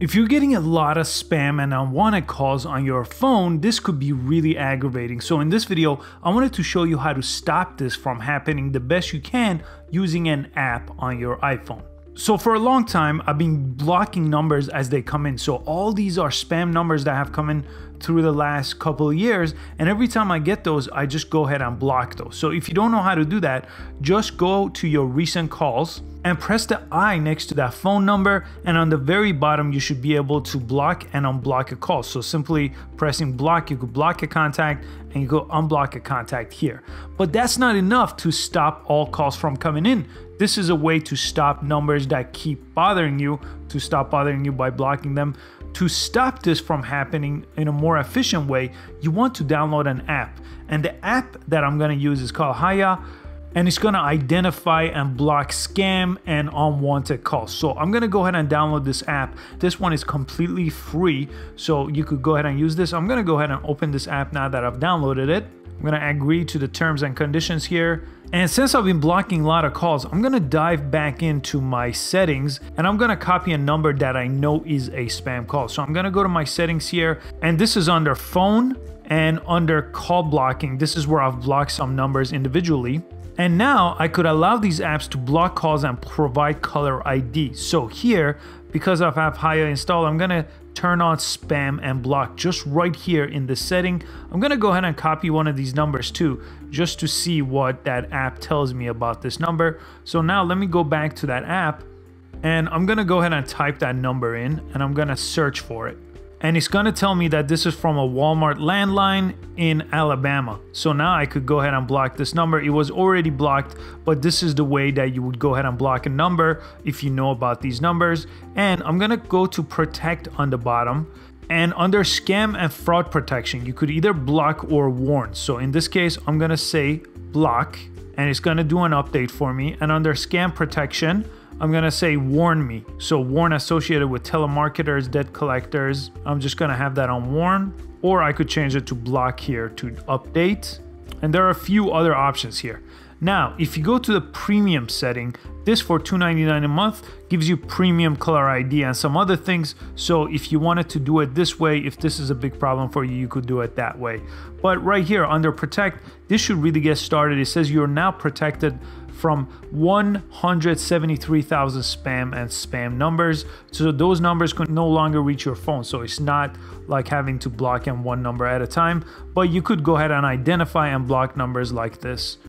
If you're getting a lot of spam and unwanted calls on your phone, this could be really aggravating. So in this video, I wanted to show you how to stop this from happening the best you can using an app on your iPhone. So for a long time, I've been blocking numbers as they come in. So all these are spam numbers that have come in through the last couple of years. And every time I get those, I just go ahead and block those. So if you don't know how to do that, just go to your recent calls and press the I next to that phone number. And on the very bottom, you should be able to block and unblock a call. So simply pressing block, you could block a contact and you go unblock a contact here. But that's not enough to stop all calls from coming in. This is a way to stop numbers that keep bothering you, to stop bothering you by blocking them. To stop this from happening in a more efficient way, you want to download an app. And the app that I'm gonna use is called Hiya and it's gonna identify and block scam and unwanted calls. So I'm gonna go ahead and download this app. This one is completely free, so you could go ahead and use this. I'm gonna go ahead and open this app now that I've downloaded it. I'm gonna agree to the terms and conditions here. And since I've been blocking a lot of calls, I'm gonna dive back into my settings and I'm gonna copy a number that I know is a spam call. So I'm gonna go to my settings here and this is under phone and under call blocking. This is where I've blocked some numbers individually. And now I could allow these apps to block calls and provide caller ID. So here, because I have Hiya installed, I'm gonna turn on spam and block just right here in the setting. I'm gonna go ahead and copy one of these numbers too, just to see what that app tells me about this number. So now let me go back to that app and I'm gonna go ahead and type that number in and I'm gonna search for it and it's gonna tell me that this is from a Walmart landline in Alabama. So now I could go ahead and block this number. It was already blocked, but this is the way that you would go ahead and block a number if you know about these numbers. And I'm gonna go to protect on the bottom. And under scam and fraud protection, you could either block or warn. So in this case, I'm gonna say block and it's gonna do an update for me. And under scam protection, I'm gonna say warn me. So warn associated with telemarketers, debt collectors. I'm just gonna have that on warn. Or I could change it to block here to update. And there are a few other options here. Now, if you go to the premium setting, this for $2.99 a month gives you premium caller ID and some other things. So if you wanted to do it this way, if this is a big problem for you, you could do it that way. But right here under protect, this should really get started. It says you're now protected from 173,000 spam and spam numbers. So those numbers can no longer reach your phone. So it's not like having to block them one number at a time, but you could go ahead and identify and block numbers like this.